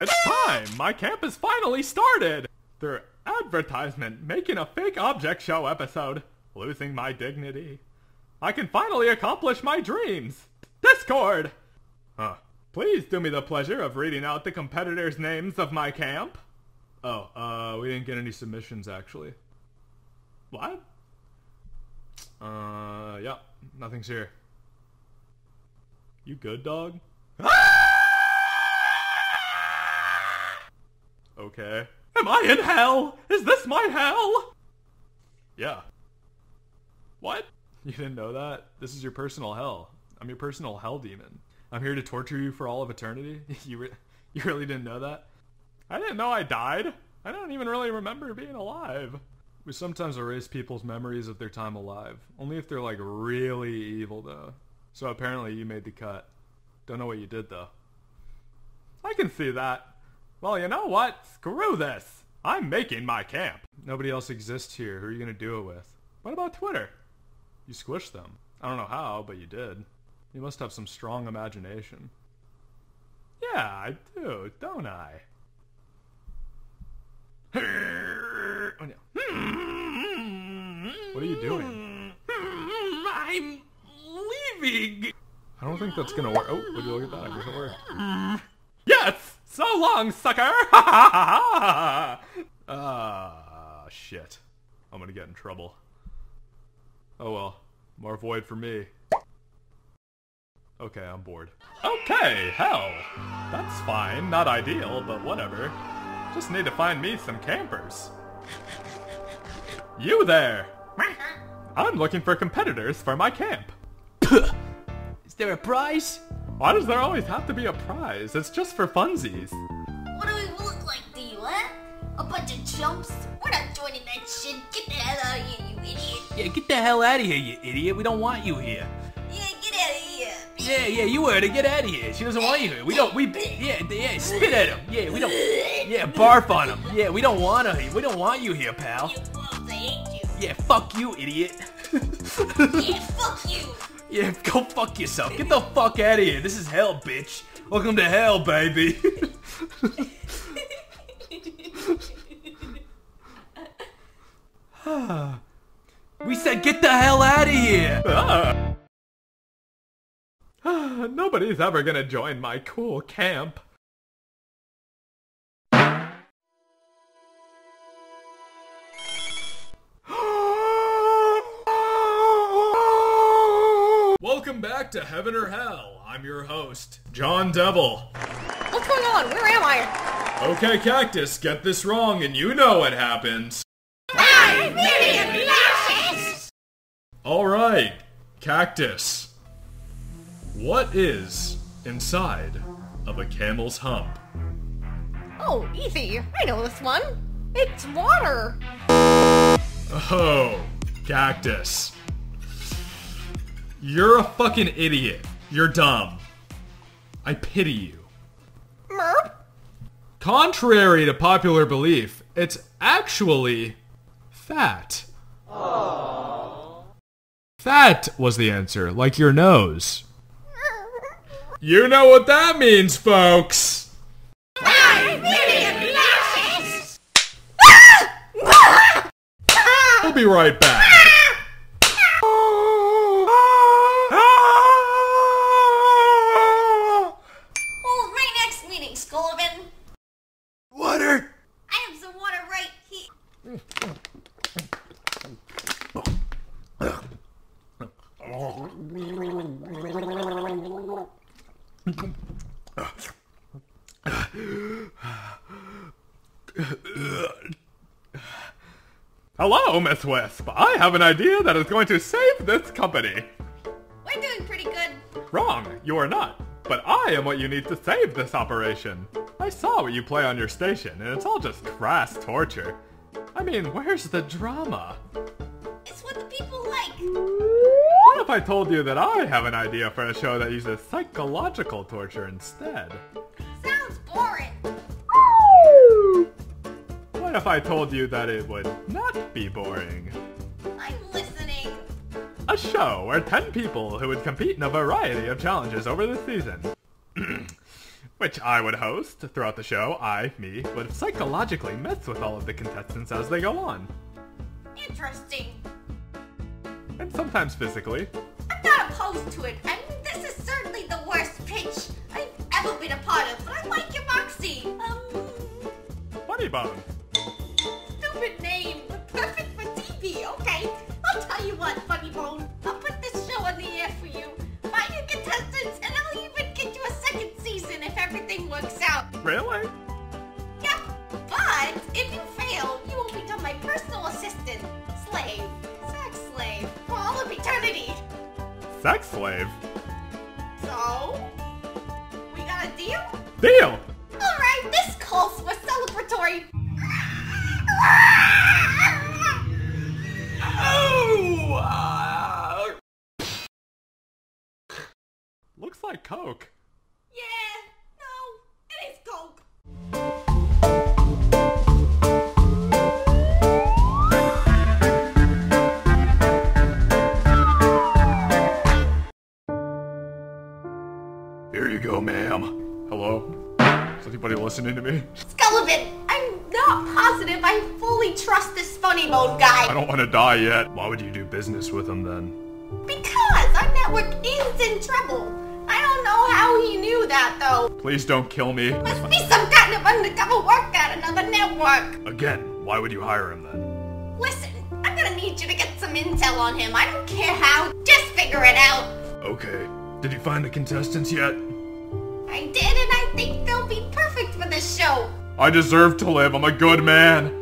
It's time! My camp has finally started! Their advertisement making a fake object show episode. Losing my dignity. I can finally accomplish my dreams! Discord! Huh. Please do me the pleasure of reading out the competitors' names of my camp. Oh, uh, we didn't get any submissions actually. What? Uh, yeah, nothing's here. You good, dog? Okay. Am I in hell? Is this my hell? Yeah. What? You didn't know that? This is your personal hell. I'm your personal hell demon. I'm here to torture you for all of eternity. you re- you really didn't know that? I didn't know I died. I don't even really remember being alive. We sometimes erase people's memories of their time alive. Only if they're like really evil though. So apparently you made the cut. Don't know what you did though. I can see that. Well, you know what? Screw this. I'm making my camp. Nobody else exists here. Who are you going to do it with? What about Twitter? You squished them. I don't know how, but you did. You must have some strong imagination. Yeah, I do, don't I? What are you doing? I'm leaving. I don't think that's gonna work. Oh, would you look at that? I guess it worked. Long, sucker! Ah, shit. I'm gonna get in trouble. Oh well. More void for me. Okay, I'm bored. Okay, hell. That's fine. Not ideal, but whatever. Just need to find me some campers. You there! I'm looking for competitors for my camp. Is there a prize? Why does there always have to be a prize? It's just for funsies. What do we look like to you, huh? A bunch of chumps? We're not joining that shit. Get the hell out of here, you idiot. Yeah, get the hell out of here, you idiot. We don't want you here. Yeah, get out of here. Yeah, yeah, you heard her. Get out of here. She doesn't want you here. We don't. We yeah, yeah. Spit at him. Yeah, we don't. Yeah, barf on him. Yeah, we don't want her. here. We don't want you here, pal. You gross, I hate you. Yeah, fuck you, idiot. Yeah, fuck you. Yeah, go fuck yourself. Get the fuck out of here. This is hell, bitch. Welcome to hell, baby. we said get the hell out of here. Nobody's ever gonna join my cool camp. Welcome back to Heaven or Hell. I'm your host, John Devil. What's going on? Where am I? Okay, Cactus, get this wrong and you know what happens. I'm really obnoxious. Alright, Cactus. What is inside of a camel's hump? Oh, easy. I know this one. It's water. Oh, Cactus. You're a fucking idiot. You're dumb. I pity you. Merp. Contrary to popular belief, it's actually fat. Fat was the answer, like your nose. You know what that means, folks! Really obnoxious. We'll be right back. Oh, my next meeting, Skullivan. Water. I have some water right here. Hello, Miss Wisp. I have an idea that is going to save this company. We're doing pretty good. Wrong, you are not. But I am what you need to save this operation. I saw what you play on your station, and it's all just crass torture. I mean, where's the drama? It's what the people like. What if I told you that I have an idea for a show that uses psychological torture instead? Sounds boring. What if I told you that it would not be boring? I'm listening. A show where 10 people who would compete in a variety of challenges over the season which I would host throughout the show. I, me, would psychologically mess with all of the contestants as they go on, Interesting. Sometimes physically. I'm not opposed to it. I mean, this is certainly the worst pitch I've ever been a part of, but I like your moxie. Um, Funny Bone. stupid name, but perfect for TV, okay? I'll tell you what, Funny Bone. I'll put this show on the air for you. Find your contestants, and I'll even get you a second season if everything works out. Really? Yep, but if you Sex slave? So, we got a deal? Deal! Alright, this calls for celebratory. Oh! Looks like Coke. Yeah, go, ma'am. Hello? Is anybody listening to me? Scullivan, I'm not positive I fully trust this funny bone guy. I don't want to die yet. Why would you do business with him then? Because our network is in trouble. I don't know how he knew that though. Please don't kill me. Must be some kind of undercover work at another network. Again, why would you hire him then? Listen, I'm gonna need you to get some intel on him. I don't care how, just figure it out. Okay. Did you find the contestants yet? I did, and I think they'll be perfect for this show. I deserve to live. I'm a good man.